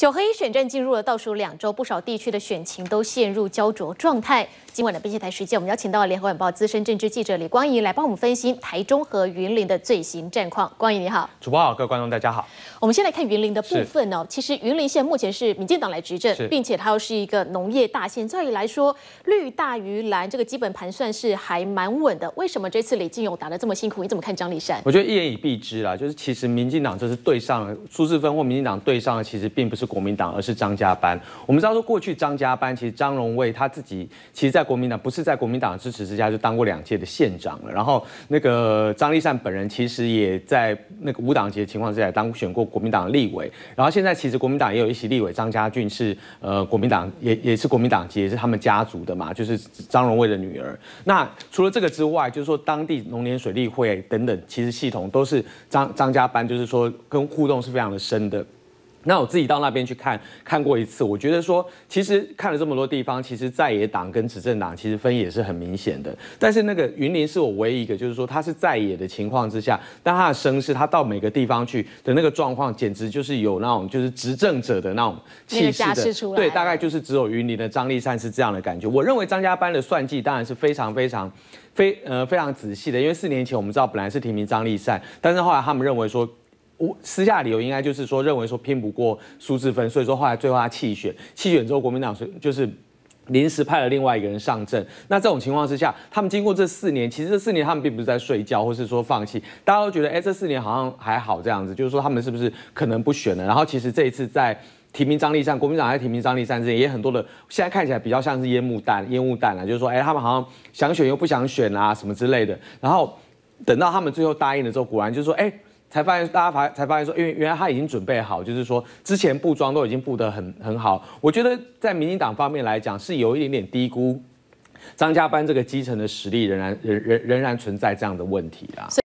九合一选战进入了倒数两周，不少地区的选情都陷入焦灼状态。今晚的编辑台时间，我们邀请到联合晚报资深政治记者李光仪来帮我们分析台中和云林的最新战况。光仪你好，主播好，各位观众大家好。我们先来看云林的部分哦。其实云林县目前是民进党来执政，并且它又是一个农业大县，照理来说绿大于蓝，这个基本盘算是还蛮稳的。为什么这次李进勇打得这么辛苦？你怎么看张立善？我觉得一言以蔽之啦，就是其实民进党这是对上了苏志芬或民进党对上了，其实并不是国民党，而是张家班。我们知道说过去张家班其实张荣卫他自己，其实在国民党不是在国民党支持之下就当过两届的县长了。然后那个张立善本人其实也在那个无党籍的情况之下当选过国民党的立委。然后现在其实国民党也有一席立委张家俊是呃国民党也也是国民党籍，也是他们家族的嘛，就是张荣卫的女儿。那除了这个之外，就是说当地农联水利会等等，其实系统都是张张家班，就是说跟互动是非常的深的。那我自己到那边去看看过一次，我觉得说，其实看了这么多地方，其实在野党跟执政党其实分野是很明显的。但是那个云林是我唯一一个，就是说他是在野的情况之下，但他的声势，他到每个地方去的那个状况，简直就是有那种就是执政者的那种气势的。对，大概就是只有云林的张立善是这样的感觉。我认为张家班的算计当然是非常非常非呃非常仔细的，因为四年前我们知道本来是提名张立善，但是后来他们认为说。私下理由应该就是说，认为说拼不过苏志芬，所以说后来最后他弃选，弃选之后国民党是就是临时派了另外一个人上阵。那这种情况之下，他们经过这四年，其实这四年他们并不是在睡觉，或是说放弃，大家都觉得，哎，这四年好像还好这样子，就是说他们是不是可能不选了？然后其实这一次在提名张立善，国民党在提名张立善之前，也很多的现在看起来比较像是烟幕弹，烟雾弹了，就是说，哎，他们好像想选又不想选啊，什么之类的。然后等到他们最后答应了之后，果然就是说，哎。才发现，大家发才发现说，因为原来他已经准备好，就是说之前布装都已经布得很很好。我觉得在民进党方面来讲，是有一点点低估张家班这个基层的实力，仍然仍仍仍然存在这样的问题啊。